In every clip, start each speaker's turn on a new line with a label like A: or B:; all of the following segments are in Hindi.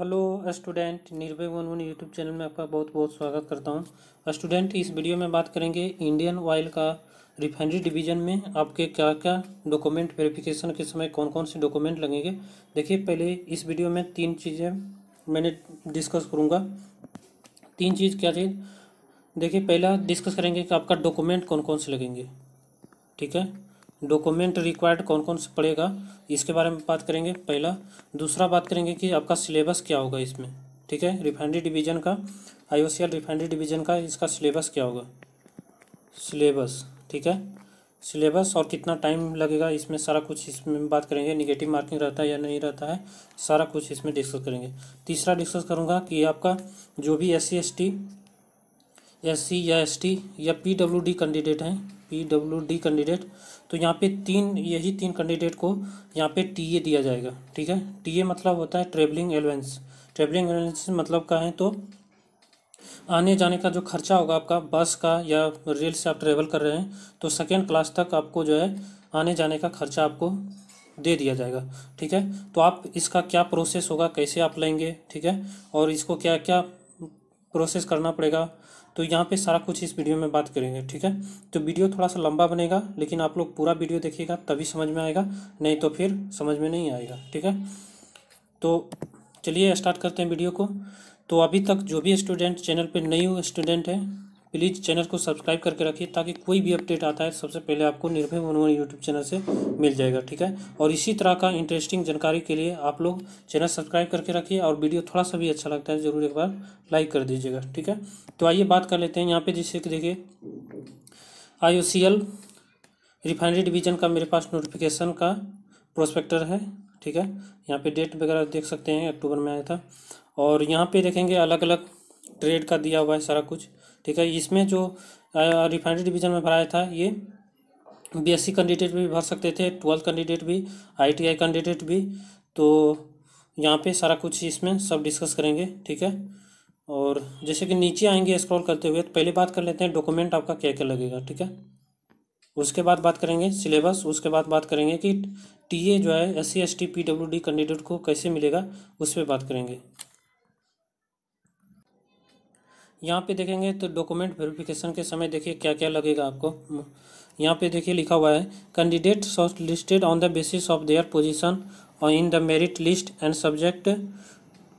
A: Hello student Nirbhay one one YouTube channel में आपका बहुत बहुत स्वागत करता हूँ। स्टूडेंट, इस वीडियो में बात करेंगे इंडियन ऑयल का रिफाइनरी डिवीज़न में आपके क्या क्या डॉक्यूमेंट वेरिफिकेशन के समय कौन कौन से डॉक्यूमेंट लगेंगे। देखिए, पहले इस वीडियो में तीन चीज़ें मैंने डिस्कस करूँगा। तीन चीज़ क्या चीज़ देखिए, पहला डिस्कस करेंगे कि आपका डॉक्यूमेंट कौन कौन से लगेंगे। ठीक है? डॉक्यूमेंट रिक्वायर्ड कौन कौन से पड़ेगा, इसके बारे में बात करेंगे पहला। दूसरा बात करेंगे कि आपका सिलेबस क्या होगा इसमें, ठीक है? रिफाइनरी डिवीज़न का आई रिफाइनरी डिवीज़न का, इसका सिलेबस क्या होगा? सिलेबस, ठीक है? सिलेबस और कितना टाइम लगेगा इसमें, सारा कुछ इसमें बात करेंगे, निगेटिव मार्किंग रहता है या नहीं रहता है, सारा कुछ इसमें डिस्कस करेंगे। तीसरा डिस्कस करूँगा कि आपका जो भी S C S T S C या एस टी या पी डब्ल्यू डी कैंडिडेट हैं पी डब्ल्यू डी कैंडिडेट तो यहाँ पे तीन, यही तीन कैंडिडेट को यहाँ पे टी ए दिया जाएगा, ठीक है? टी ए मतलब होता है ट्रेवलिंग एलेवेंस ट्रेवलिंग एलेवेंस मतलब का है? तो आने जाने का जो खर्चा होगा आपका, बस का या रेल से आप ट्रेवल कर रहे हैं तो सेकेंड क्लास तक आपको जो है आने जाने का खर्चा आपको दे दिया जाएगा, ठीक है? तो आप इसका क्या प्रोसेस होगा, कैसे आप लेंगे, ठीक है? और इसको क्या क्या प्रोसेस करना पड़ेगा? तो यहाँ पे सारा कुछ इस वीडियो में बात करेंगे, ठीक है? तो वीडियो थोड़ा सा लंबा बनेगा, लेकिन आप लोग पूरा वीडियो देखिएगा, तभी समझ में आएगा, नहीं तो फिर समझ में नहीं आएगा, ठीक है? तो चलिए स्टार्ट करते हैं वीडियो को। तो अभी तक जो भी स्टूडेंट चैनल पर नई स्टूडेंट है प्लीज़ चैनल को सब्सक्राइब करके रखिए ताकि कोई भी अपडेट आता है, सबसे पहले आपको निर्भय वन यूट्यूब चैनल से मिल जाएगा, ठीक है? और इसी तरह का इंटरेस्टिंग जानकारी के लिए आप लोग चैनल सब्सक्राइब करके रखिए और वीडियो थोड़ा सा भी अच्छा लगता है, ज़रूर एक बार लाइक कर दीजिएगा, ठीक है? तो आइए बात कर लेते हैं यहाँ पे, जैसे कि देखिए IOCL रिफाइनरी डिवीज़न का मेरे पास नोटिफिकेशन का प्रोस्पेक्टर है, ठीक है? यहाँ पे डेट वगैरह देख सकते हैं, अक्टूबर में आया था। और यहाँ पे देखेंगे अलग अलग ट्रेड का दिया हुआ है सारा कुछ। ठीक है, इसमें जो रिफाइनरी डिवीज़न में भराया था, ये बीएससी कैंडिडेट भी भर सकते थे ट्वेल्थ कैंडिडेट भी आईटीआई कैंडिडेट भी तो यहाँ पे सारा कुछ इसमें सब डिस्कस करेंगे, ठीक है? और जैसे कि नीचे आएँगे स्क्रॉल करते हुए तो पहले बात कर लेते हैं डॉक्यूमेंट आपका क्या क्या लगेगा, ठीक है? उसके बाद बात करेंगे सिलेबस उसके बाद बात करेंगे कि टीए जो है S C S T P W D candidate को कैसे मिलेगा, उस पर बात करेंगे। यहाँ पे देखेंगे तो डॉक्यूमेंट वेरिफिकेशन के समय देखिए क्या क्या लगेगा आपको। यहाँ पे देखिए लिखा हुआ है candidate shortlisted on the basis of their position in the merit list and subject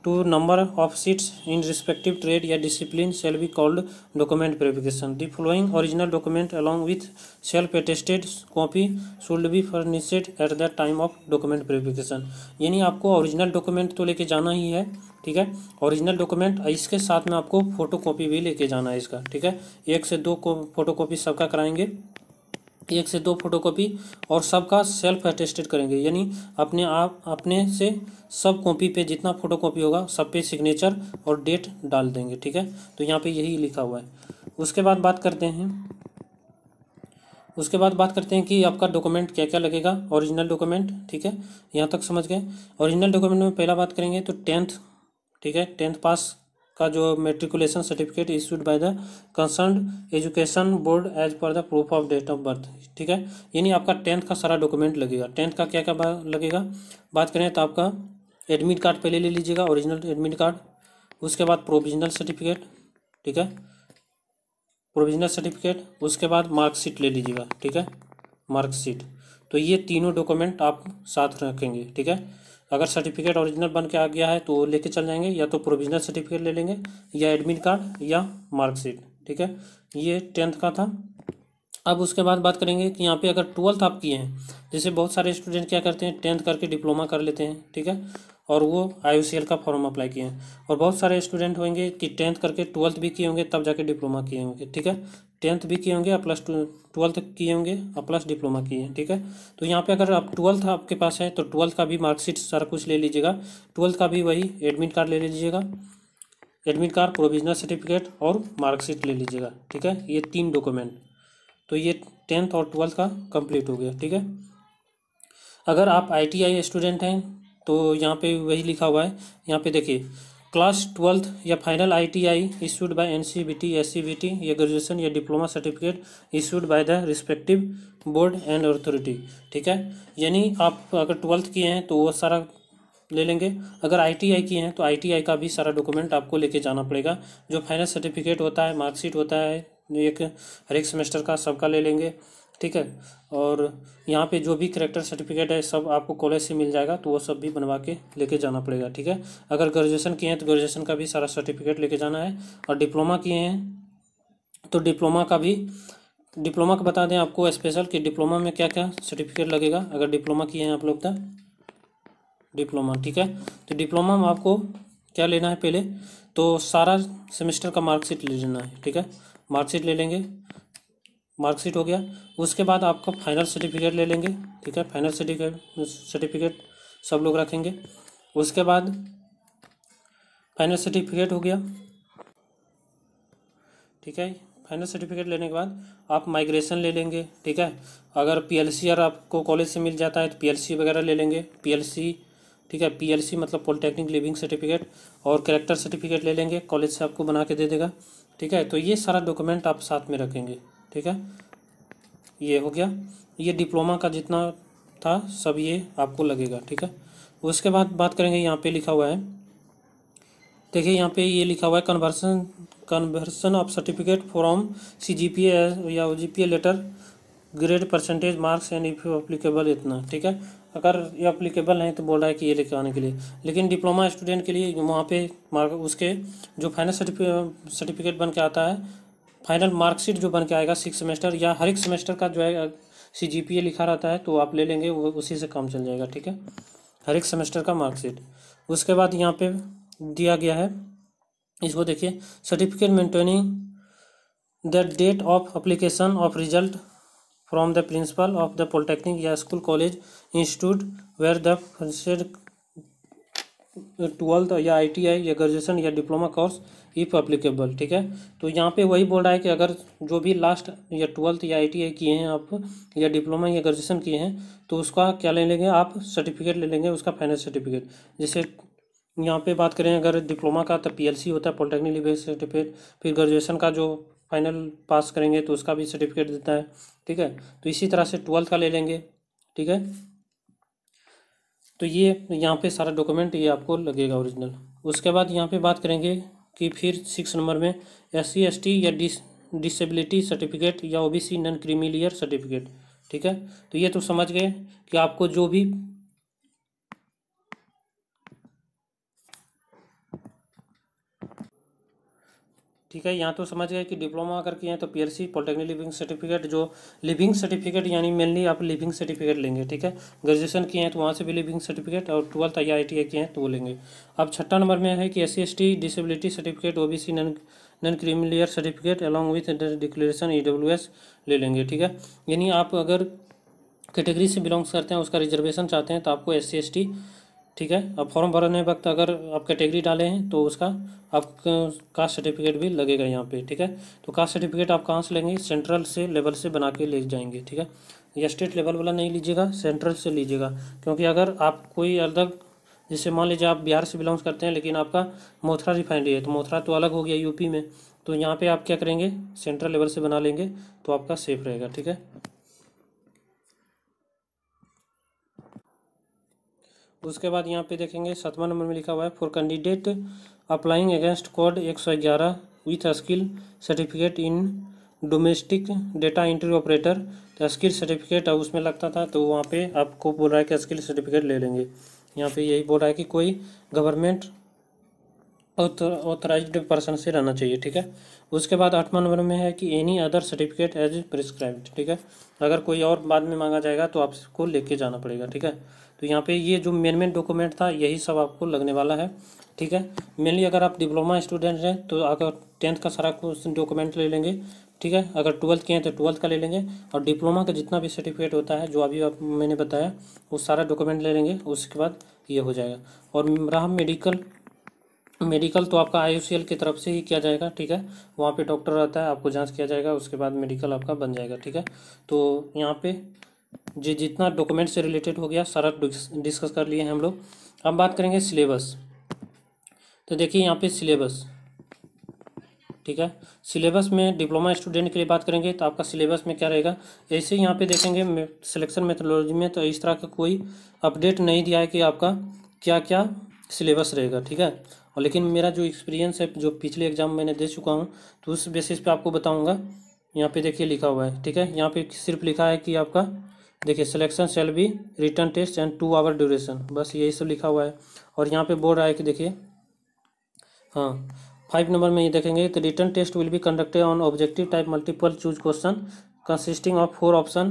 A: to number of seats in respective trade या discipline shall be called document verification the following original document along with self attested copy should be furnished at the time of document verification यानी आपको ओरिजिनल डॉक्यूमेंट तो लेके जाना ही है ठीक है? ओरिजिनल डॉक्यूमेंट इसके साथ में आपको फ़ोटो कॉपी भी लेके जाना है इसका, ठीक है? एक से दो फ़ोटो कॉपी सबका कराएँगे। एक से दो फ़ोटो कॉपी और सबका सेल्फ अटेस्टेड करेंगे, यानी अपने आप, अपने से सब कॉपी पे जितना फ़ोटो कॉपी होगा, सब पे सिग्नेचर और डेट डाल देंगे, ठीक है? तो यहाँ पे यही लिखा हुआ है। उसके बाद बात करते हैं। उसके बाद बात करते हैं कि आपका डॉक्यूमेंट क्या क्या लगेगा? ओरिजिनल डॉक्यूमेंट ठीक है? यहाँ तक समझ गए? ओरिजिनल डॉक्यूमेंट में पहला बात करेंगे तो टेंथ ठीक है? टेंथ पास का जो matriculation certificate issued by the concern education board as per the proof of date of birth ठीक है? यानी आपका टेंथ का सारा डॉक्यूमेंट लगेगा। टेंथ का क्या क्या लगेगा? बात करें तो आपका एडमिट कार्ड पहले ले लीजिएगा ओरिजिनल एडमिट कार्ड उसके बाद प्रोविजनल सर्टिफिकेट ठीक है? प्रोविजनल सर्टिफिकेट उसके बाद मार्कशीट ले लीजिएगा, ठीक है? मार्कशीट तो ये तीनों डॉक्यूमेंट आप साथ रखेंगे, ठीक है? अगर सर्टिफिकेट ओरिजिनल बन के आ गया है तो वो लेके चल जाएँगे, या तो प्रोविजनल सर्टिफिकेट ले लेंगे, या एडमिट कार्ड या मार्कशीट ठीक है? ये टेंथ का था। अब उसके बाद बात करेंगे कि यहाँ पे अगर ट्वेल्थ आप किए हैं, जैसे बहुत सारे स्टूडेंट क्या करते हैं टेंथ करके डिप्लोमा कर लेते हैं, ठीक है? और वो आई का फॉर्म अप्लाई किए हैं। और बहुत सारे स्टूडेंट होंगे कि टेंथ करके ट्वेल्थ भी किए होंगे, तब जाके डिप्लोमा किए होंगे, ठीक है? टेंथ भी किए होंगे प्लस टू, ट्वेल्थ किए होंगे और प्लस डिप्लोमा किए हैं, ठीक है? तो यहाँ पे अगर आप ट्वेल्थ आपके पास है तो ट्वेल्थ का भी मार्कशीट सारा कुछ ले लीजिएगा। ट्वेल्थ का भी वही एडमिट कार्ड ले लीजिएगा, एडमिट कार्ड, प्रोविजनल सर्टिफिकेट और मार्कशीट ले लीजिएगा, ठीक है? ये तीन डॉक्यूमेंट। तो ये टेंथ और ट्वेल्थ का कंप्लीट हो गया, ठीक है? अगर आप आईटीआई स्टूडेंट हैं तो यहाँ पे वही लिखा हुआ है। यहाँ पे देखिए क्लास ट्वेल्थ या final ITI issued by NCVT SCVT या ग्रेजुएशन या diploma certificate issued by the respective board and authority ठीक है? यानी आप अगर ट्वेल्थ किए हैं तो वो सारा ले लेंगे। अगर आईटीआई किए हैं तो आईटीआई का भी सारा डॉक्यूमेंट आपको लेके जाना पड़ेगा। जो फाइनल सर्टिफिकेट होता है मार्कशीट होता है, एक हर एक सेमेस्टर का सबका ले लेंगे। ठीक है? और यहाँ पे जो भी करेक्टर सर्टिफिकेट है, सब आपको कॉलेज से मिल जाएगा तो वो सब भी बनवा के लेके जाना पड़ेगा, ठीक है? अगर ग्रेजुएशन किए हैं तो ग्रेजुएशन का भी सारा सर्टिफिकेट लेके जाना है, और डिप्लोमा किए हैं तो डिप्लोमा का भी डिप्लोमा का बता दें आपको स्पेशल कि डिप्लोमा में क्या क्या सर्टिफिकेट लगेगा, अगर डिप्लोमा किए हैं आप लोग तो। डिप्लोमा ठीक है? तो डिप्लोमा में आपको क्या लेना है पहले? तो सारा सेमेस्टर का मार्कशीट ले लेना है, ठीक है? मार्कशीट ले लेंगे मार्कशीट हो गया। उसके बाद आपका फाइनल सर्टिफिकेट ले लेंगे, ठीक है? फाइनल सर्टिफिकेट सर्टिफिकेट सब लोग रखेंगे। उसके बाद फाइनल सर्टिफिकेट हो गया, ठीक है? फाइनल सर्टिफिकेट लेने के बाद आप माइग्रेशन ले लेंगे, ठीक है? अगर पीएलसी अगर आपको कॉलेज से मिल जाता है तो पीएलसी वगैरह ले लेंगे। पीएलसी, ठीक है? पीएलसी मतलब पॉलिटेक्निक लिविंग सर्टिफिकेट और करेक्टर सर्टिफिकेट ले लेंगे। कॉलेज से आपको बना के दे देगा, ठीक है? तो ये सारा डॉक्यूमेंट आप साथ में रखेंगे। ठीक है? ये हो गया। ये डिप्लोमा का जितना था, सब ये आपको लगेगा, ठीक है? उसके बाद बात करेंगे, यहाँ पे लिखा हुआ है। देखिए, यहाँ पे ये लिखा हुआ है conversion conversion of certificate from C G P या O G P letter grade percentage marks and if applicable इतना, ठीक है? अगर ये अप्लीकेबल नहीं तो बोल रहा है कि ये लेके आने के लिए। लेकिन डिप्लोमा स्टूडेंट के लिए, वहाँ पे मार्क उसके जो फाइनल सर्टिफिकेट बन के आता है फाइनल मार्कशीट जो बन के आएगा सिक्स सेमेस्टर या हर एक सेमेस्टर का जो है सी जी पी ए लिखा रहता है तो आप ले लेंगे, वो उसी से काम चल जाएगा, ठीक है? हर एक सेमेस्टर का मार्कशीट उसके बाद यहाँ पे दिया गया है, इसको देखिए certificate maintaining the date of application of result from the principal of the polytechnic या school college institute where the twelfth या आईटीआई या ग्रेजुएशन या डिप्लोमा कोर्स इफ़ अप्लीकेबल ठीक है? तो यहाँ पे वही बोल रहा है कि अगर जो भी लास्ट या ट्वेल्थ या आईटीआई किए हैं आप, या डिप्लोमा या ग्रेजुएशन किए हैं तो उसका क्या ले लेंगे आप? सर्टिफिकेट ले लेंगे, उसका फाइनल सर्टिफिकेट जैसे यहाँ पे बात करें, अगर डिप्लोमा का तो पीएलसी होता है पॉलिटेक्निक लेवल सर्टिफिकेट फिर ग्रेजुएशन का जो फाइनल पास करेंगे तो उसका भी सर्टिफिकेट देता है, ठीक है? तो इसी तरह से ट्वेल्थ का ले लेंगे, ठीक है? तो ये यहाँ पे सारा डॉक्यूमेंट ये आपको लगेगा ओरिजिनल उसके बाद यहाँ पे बात करेंगे कि फिर सिक्स नंबर में एस सी एस टी या डिस डिसेबिलिटी सर्टिफिकेट या OBC non creamy layer certificate ठीक है? तो ये तो समझ गए कि आपको जो भी ठीक है, यहाँ तो समझ गए कि डिप्लोमा किए हैं तो पीएलसी पॉलिटेक्निक लिविंग सर्टिफिकेट जो लिविंग सर्टिफिकेट यानी मेनली आप लिविंग सर्टिफिकेट लेंगे, ठीक है? ग्रेजुएशन किए हैं तो वहाँ से भी लिविंग सर्टिफिकेट और ट्वेल्थ आई आई किए हैं तो वो लेंगे। अब छठा नंबर में है कि S C disability certificate O B C non non creamy layer certificate along with declaration E W S ले लेंगे, ठीक है? यानी आप अगर कैटेगरी से बिलोंग्स करते हैं, उसका रिजर्वेशन चाहते हैं तो आपको एस सी एस टी ठीक है? अब फॉर्म भरने वक्त अगर आप कैटेगरी डाले हैं तो उसका आप कास्ट सर्टिफिकेट भी लगेगा यहाँ पे, ठीक है? तो कास्ट सर्टिफिकेट आप कहाँ से लेंगे? सेंट्रल से, लेवल से बना के ले जाएँगे, ठीक है? या स्टेट लेवल वाला नहीं लीजिएगा, सेंट्रल से लीजिएगा। क्योंकि अगर आप कोई अलग, जैसे मान लीजिए आप बिहार से बिलोंग करते हैं, लेकिन आपका मोथरा रिफाइनरी है तो मोथरा तो अलग हो गया यूपी में तो यहाँ पे आप क्या करेंगे? सेंट्रल लेवल से बना लेंगे तो आपका सेफ़ रहेगा, ठीक है? उसके बाद यहाँ पे देखेंगे, सतवा नंबर में लिखा हुआ है for candidate applying against code एक सौ ग्यारह with skill certificate in domestic data entry operator तो स्किल सर्टिफिकेट अब उसमें लगता था तो वहाँ पे आपको बोल रहा है कि स्किल सर्टिफिकेट ले लेंगे। यहाँ पे यही बोल रहा है कि कोई गवर्नमेंट ऑथराइज्ड पर्सन से रहना चाहिए, ठीक है? उसके बाद आठवां नंबर में है कि any other certificate as prescribed ठीक है? अगर कोई और बाद में मांगा जाएगा तो आपको लेके जाना पड़ेगा, ठीक है? तो यहाँ पे ये जो मेन मेन डॉक्यूमेंट था, यही सब आपको लगने वाला है, ठीक है? मेनली अगर आप डिप्लोमा स्टूडेंट हैं तो अगर टेंथ का सारा कुछ डॉक्यूमेंट ले लेंगे, ठीक है? अगर ट्वेल्थ के हैं तो ट्वेल्थ का ले लेंगे, और डिप्लोमा का जितना भी सर्टिफिकेट होता है, जो अभी आप, मैंने बताया, वो सारा डॉक्यूमेंट ले लेंगे, उसके बाद ये हो जाएगा। और रहा मेडिकल मेडिकल तो आपका आई की तरफ़ से ही किया जाएगा, ठीक है? वहाँ पे डॉक्टर रहता है, आपको जाँच किया जाएगा, उसके बाद मेडिकल आपका बन जाएगा, ठीक है? तो यहाँ पे जी जितना डॉक्यूमेंट से रिलेटेड हो गया, सारा डिस्कस कर लिए हैं हम लोग। अब बात करेंगे सिलेबस। तो देखिए यहाँ पे सिलेबस, ठीक है? सिलेबस में डिप्लोमा स्टूडेंट के लिए बात करेंगे तो आपका सिलेबस में क्या रहेगा? ऐसे यहाँ पे देखेंगे सिलेक्शन मेथोलॉजी में तो इस तरह का कोई अपडेट नहीं दिया है कि आपका क्या क्या सिलेबस रहेगा, ठीक है? और लेकिन मेरा जो एक्सपीरियंस है, जो पिछले एग्ज़ाम मैंने दे चुका हूँ तो उस बेसिस पे आपको बताऊँगा। यहाँ पे देखिए लिखा हुआ है, ठीक है? यहाँ पे सिर्फ़ लिखा है कि आपका, देखिए selection shall be written test and two hour duration बस यही सब लिखा हुआ है। और यहाँ पे बोल रहा है कि देखिए हाँ फाइव नंबर में ये देखेंगे तो written test will be conducted on objective type multiple choose question consisting of four option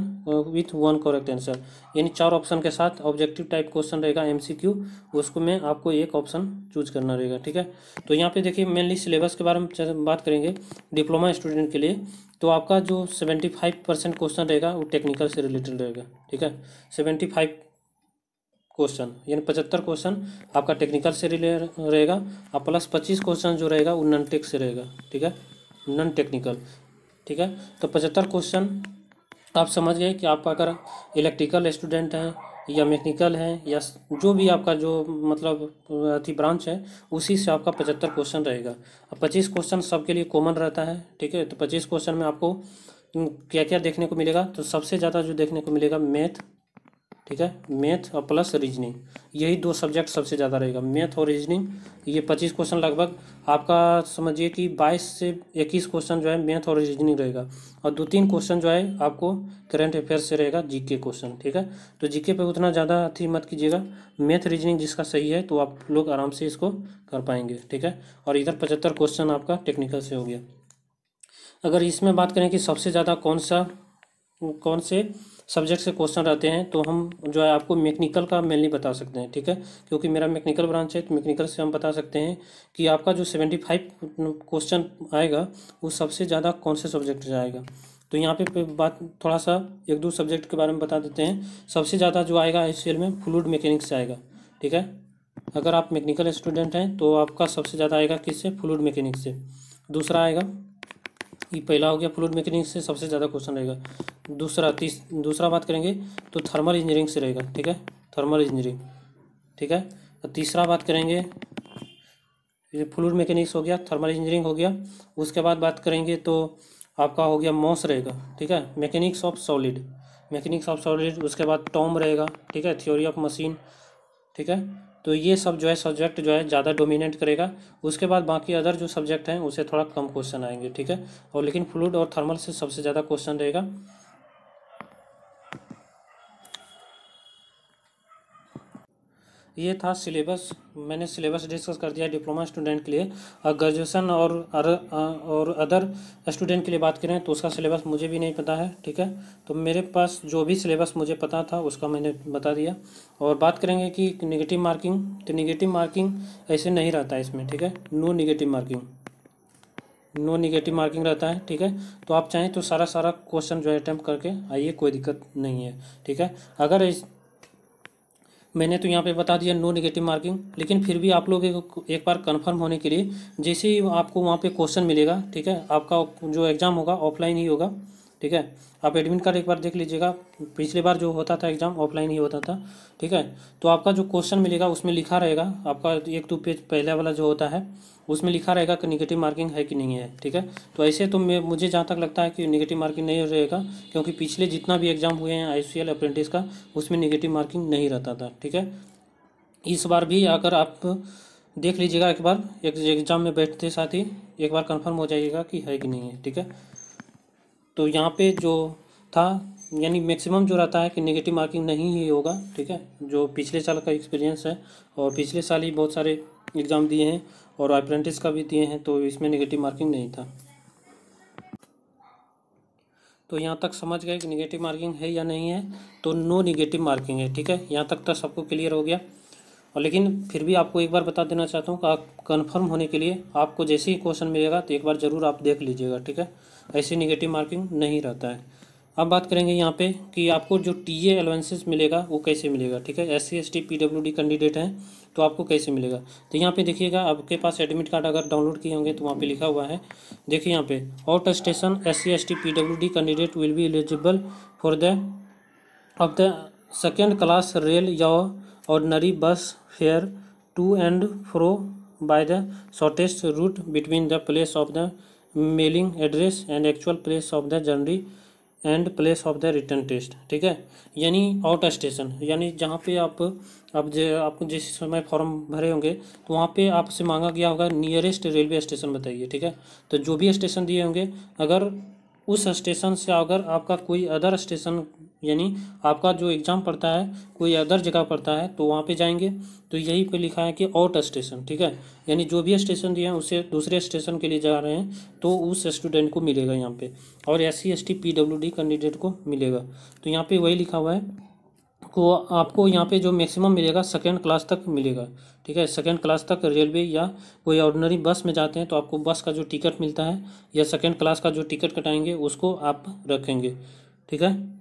A: with one correct answer यानी चार ऑप्शन के साथ ऑब्जेक्टिव टाइप क्वेश्चन रहेगा एमसीक्यू उसको में आपको एक ऑप्शन चूज़ करना रहेगा, ठीक है? तो यहाँ पे देखिए मेनली सिलेबस के बारे में बात करेंगे डिप्लोमा स्टूडेंट के लिए तो आपका जो सेवेंटी फाइव परसेंट क्वेश्चन रहेगा, वो टेक्निकल से रिलेटेड रहेगा, ठीक है? सेवेंटी फाइव क्वेश्चन यानी पचहत्तर क्वेश्चन आपका टेक्निकल से रिलेटेड रहेगा, और प्लस पच्चीस क्वेश्चन जो रहेगा, वो नॉन टेक से रहेगा, ठीक है? नॉन टेक्निकल ठीक है? तो पचहत्तर क्वेश्चन आप समझ गए कि आपका अगर इलेक्ट्रिकल स्टूडेंट हैं या मैकेनिकल है या जो भी आपका जो मतलब अति ब्रांच है, उसी से आपका पचहत्तर क्वेश्चन रहेगा। अब पच्चीस क्वेश्चन सबके लिए कॉमन रहता है, ठीक है? तो पच्चीस क्वेश्चन में आपको क्या क्या देखने को मिलेगा? तो सबसे ज़्यादा जो देखने को मिलेगा मैथ ठीक है? मैथ और प्लस रीजनिंग यही दो सब्जेक्ट सबसे ज़्यादा रहेगा। मैथ और रीजनिंग ये पच्चीस क्वेश्चन लगभग, आपका समझिए कि बाईस से इक्कीस क्वेश्चन जो है मैथ और रीजनिंग रहेगा। और दो तीन क्वेश्चन जो है आपको करंट अफेयर्स से रहेगा जीके क्वेश्चन ठीक है? तो जीके पे उतना ज़्यादा अथी मत कीजिएगा। मैथ रीजनिंग जिसका सही है तो आप लोग आराम से इसको कर पाएँगे, ठीक है? और इधर पचहत्तर क्वेश्चन आपका टेक्निकल से हो गया। अगर इसमें बात करें कि सबसे ज़्यादा कौन सा, कौन से सब्जेक्ट से क्वेश्चन रहते हैं तो हम जो है आपको मैकेनिकल का मेनली बता सकते हैं, ठीक है? क्योंकि मेरा मैकेनिकल ब्रांच है तो मैकेनिकल से हम बता सकते हैं कि आपका जो सेवेंटी फाइव क्वेश्चन आएगा, वो सबसे ज़्यादा कौन से सब्जेक्ट से आएगा? तो यहाँ पे बात थोड़ा सा एक दो सब्जेक्ट के बारे में बता देते हैं। सबसे ज़्यादा जो आएगा इस एस में फ्लूड मैकेनिक्स से आएगा, ठीक है? अगर आप मैकेनिकल स्टूडेंट हैं तो आपका सबसे ज़्यादा आएगा किससे? फ्लूड मैकेनिक्स से। दूसरा आएगा ये पहला हो गया फ्लूड मैकेनिक्स से सबसे ज़्यादा क्वेश्चन रहेगा। दूसरा, तीस, दूसरा बात करेंगे तो थर्मल इंजीनियरिंग से रहेगा, ठीक है? थर्मल इंजीनियरिंग ठीक है? तो तीसरा बात करेंगे, ये फ्लूड मैकेनिक्स हो गया थर्मल इंजीनियरिंग हो गया। उसके बाद बात करेंगे तो आपका हो गया मॉस रहेगा, ठीक है? Mechanics of solid mechanics of solid उसके बाद टॉम रहेगा, ठीक है? थ्योरी ऑफ़ मशीन ठीक है? तो ये सब जो है सब्जेक्ट जो है ज़्यादा डोमिनेट करेगा। उसके बाद बाकी अदर जो सब्जेक्ट हैं, उसे थोड़ा कम क्वेश्चन आएँगे, ठीक है? और लेकिन फ्लूड और थर्मल से सबसे ज़्यादा क्वेश्चन रहेगा। ये था सिलेबस। मैंने सिलेबस डिस्कस कर दिया डिप्लोमा स्टूडेंट के लिए। और ग्रेजुएसन और अर, और अदर स्टूडेंट के लिए बात करें तो उसका सिलेबस मुझे भी नहीं पता है ठीक है? तो मेरे पास जो भी सिलेबस मुझे पता था उसका मैंने बता दिया। और बात करेंगे कि निगेटिव मार्किंग तो निगेटिव मार्किंग ऐसे नहीं रहता है इसमें ठीक है? No negative marking no negative marking रहता है ठीक है? तो आप चाहें तो सारा सारा क्वेश्चन जो है अटैम्प्ट करके आइए कोई दिक्कत नहीं है ठीक है? अगर इस मैंने तो यहाँ पे बता दिया नो नेगेटिव मार्किंग लेकिन फिर भी आप लोग एक बार कंफर्म होने के लिए जैसे ही आपको वहाँ पे क्वेश्चन मिलेगा, ठीक है? आपका जो एग्ज़ाम होगा ऑफलाइन ही होगा। ठीक है? आप एडमिट कार्ड एक बार देख लीजिएगा। पिछली बार जो होता था एग्ज़ाम ऑफलाइन ही होता था। ठीक है? तो आपका जो क्वेश्चन मिलेगा, उसमें लिखा रहेगा। आपका एक दो पेज पहले वाला जो होता है, उसमें लिखा रहेगा कि निगेटिव मार्किंग है कि नहीं है। ठीक है? तो ऐसे तो मुझे जहाँ तक लगता है कि निगेटिव मार्किंग नहीं रहेगा, क्योंकि पिछले जितना भी एग्ज़ाम हुए हैं आई सी अप्रेंटिस का, उसमें निगेटिव मार्किंग नहीं रहता था। ठीक है? इस बार भी अगर आप देख लीजिएगा एक बार, एक एग्ज़ाम में बैठते साथ ही, एक बार कंफर्म हो जाइएगा कि है कि नहीं है। ठीक है? तो यहाँ पे जो था, यानी मैक्सिमम जो रहता है कि नेगेटिव मार्किंग नहीं ही होगा, ठीक है? जो पिछले साल का एक्सपीरियंस है, और पिछले साल ही बहुत सारे एग्ज़ाम दिए हैं, और अप्रेंटिस का भी दिए हैं तो इसमें नेगेटिव मार्किंग नहीं था। तो यहाँ तक समझ गए कि नेगेटिव मार्किंग है या नहीं है तो नो निगेटिव मार्किंग है, ठीक है? यहाँ तक तो सबको क्लियर हो गया। और लेकिन फिर भी आपको एक बार बता देना चाहता हूँ कि आप कन्फर्म होने के लिए आपको जैसे ही क्वेश्चन मिलेगा तो एक बार ज़रूर आप देख लीजिएगा, ठीक है? ऐसी निगेटिव मार्किंग नहीं रहता है। अब बात करेंगे यहाँ पे कि आपको जो टी ए एलोवेंसेस मिलेगा वो कैसे मिलेगा, ठीक है? S C S T P W D candidate हैं तो आपको कैसे मिलेगा? तो यहाँ पे देखिएगा, आपके पास एडमिट कार्ड अगर डाउनलोड किए होंगे तो वहाँ पे लिखा हुआ है, देखिए यहाँ पे out station S C S T P W D candidate will be eligible for the of the second class rail या ordinary bus fare to and fro by the shortest route between the place of the mailing address and actual place of the journey and place of the written test ठीक है? यानी आउट स्टेशन यानी जहाँ पे आप अब जो, आप जिस समय फॉर्म भरे होंगे तो वहाँ पे आपसे मांगा गया होगा नियरेस्ट रेलवे स्टेशन बताइए, ठीक है? तो जो भी स्टेशन दिए होंगे, अगर उस स्टेशन से अगर आपका कोई अदर स्टेशन यानी आपका जो एग्ज़ाम पड़ता है, कोई अदर जगह पड़ता है तो वहाँ पे जाएँगे। तो यही पे लिखा है कि आउट स्टेशन ठीक है? यानी जो भी स्टेशन दिए हैं, उसे दूसरे स्टेशन के लिए जा रहे हैं तो उस स्टूडेंट को मिलेगा यहाँ पे। और S C S T P W D candidate को मिलेगा। तो यहाँ पे वही लिखा हुआ है को आपको यहाँ पे जो मैक्सिमम मिलेगा सेकेंड क्लास तक मिलेगा, ठीक है? सेकेंड क्लास तक रेलवे या कोई ऑर्डनरी बस में जाते हैं तो आपको बस का जो टिकट मिलता है, या सेकेंड क्लास का जो टिकट कटाएँगे, उसको आप रखेंगे, ठीक है?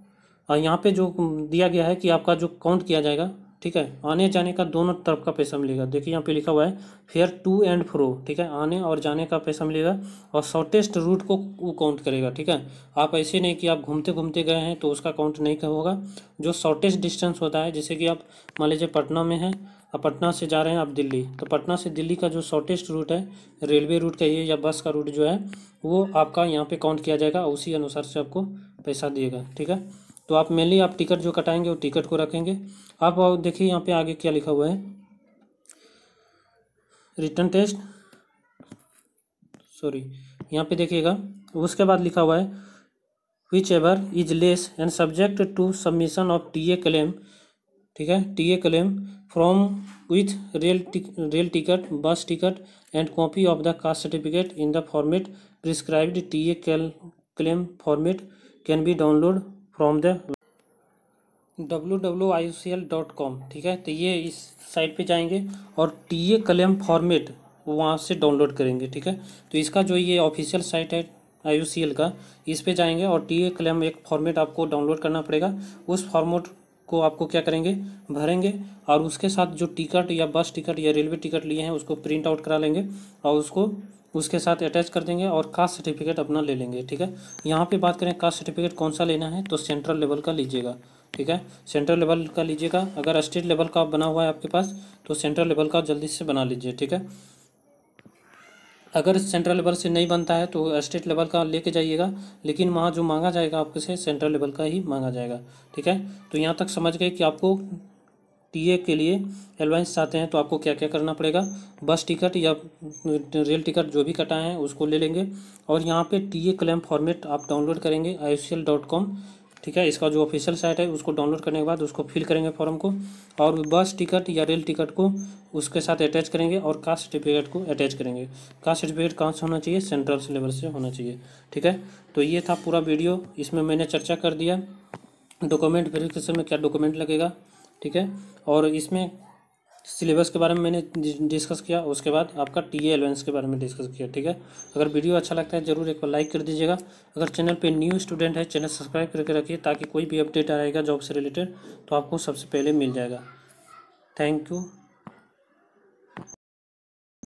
A: यहाँ पे जो दिया गया है कि आपका जो काउंट किया जाएगा, ठीक है, आने जाने का दोनों तरफ़ का पैसा मिलेगा। देखिए यहाँ पे लिखा हुआ है फेयर टू एंड फ्रो ठीक है, आने और जाने का पैसा मिलेगा और शॉर्टेस्ट रूट को वो काउंट करेगा, ठीक है। आप ऐसे नहीं कि आप घूमते घूमते गए हैं तो उसका काउंट नहीं होगा। जो शॉर्टेस्ट डिस्टेंस होता है, जैसे कि आप मान लीजिए पटना में हैं अब पटना से जा रहे हैं, आप दिल्ली तो पटना से दिल्ली का जो शॉर्टेस्ट रूट है, रेलवे रूट का ये या बस का रूट जो है, वो आपका यहाँ पे काउंट किया जाएगा उसी अनुसार से आपको पैसा दिएगा, ठीक है। तो आप मेनली आप टिकट जो कटाएँगे, वो टिकट को रखेंगे। आप देखिए यहाँ पे आगे क्या लिखा हुआ है। रिटर्न टेस्ट सॉरी यहाँ पे देखिएगा। उसके बाद लिखा हुआ है whichever is less and subject to submission of T A claim ठीक है T A claim form with rail rail ticket bus ticket and copy of the caste certificate in the format prescribed T A claim format can be download from the W W I C L dot com, ठीक है? तो ये इस साइट पे जाएँगे और टी ए कलम फॉर्मेट वहाँ से डाउनलोड करेंगे, ठीक है? तो इसका जो ये ऑफिशियल साइट है आई सी एल का, इस पे जाएँगे और टी ए कलम एक फॉर्मेट आपको डाउनलोड करना पड़ेगा। उस फॉर्मेट को आपको क्या करेंगे? भरेंगे और उसके साथ जो टिकट या बस टिकट या रेलवे टिकट लिए हैं, उसको प्रिंट आउट करा लेंगे और उसको उसके साथ अटैच कर देंगे और कास्ट सर्टिफिकेट अपना ले लेंगे, ठीक है? यहाँ पे बात करें कास्ट सर्टिफिकेट कौन सा लेना है तो सेंट्रल लेवल का लीजिएगा, ठीक है? सेंट्रल लेवल का लीजिएगा, अगर स्टेट लेवल का बना हुआ है आपके पास तो सेंट्रल लेवल का जल्दी से बना लीजिए, ठीक है? अगर सेंट्रल लेवल से नहीं बनता है तो स्टेट लेवल का लेके जाइएगा, लेकिन वहाँ जो मांगा जाएगा आपके से सेंट्रल लेवल का ही मांगा जाएगा, ठीक है? तो यहाँ तक समझ गए कि आपको टीए के लिए एलवाइंस चाहते हैं तो आपको क्या क्या करना पड़ेगा? बस टिकट या रेल टिकट जो भी कटाए हैं उसको ले लेंगे। और यहाँ पे टीए क्लेम फॉर्मेट आप डाउनलोड करेंगे आई ठीक है, इसका जो ऑफिशियल साइट है उसको डाउनलोड करने के बाद उसको फिल करेंगे फॉर्म को। और बस टिकट या रेल टिकट को उसके साथ अटैच करेंगे और कास्ट सर्टिफिकेट को अटैच करेंगे। कास्ट सर्टिफिकेट कहाँ से होना चाहिए? सेंट्रल लेवल से होना चाहिए। ठीक है तो ये था पूरा वीडियो। इसमें मैंने चर्चा कर दिया। डॉक्यूमेंट वेरिफिकेशन में क्या डॉक्यूमेंट लगेगा? ठीक है? और इसमें सिलेबस के बारे में मैंने डिस्कस किया, उसके बाद आपका टी ए एलेवेंस के बारे में डिस्कस किया, ठीक है? अगर वीडियो अच्छा लगता है, ज़रूर एक बार लाइक कर दीजिएगा। अगर चैनल पे न्यू स्टूडेंट है चैनल सब्सक्राइब करके रखिए, ताकि कोई भी अपडेट आएगा जॉब से रिलेटेड तो आपको सबसे पहले मिल जाएगा। Thank you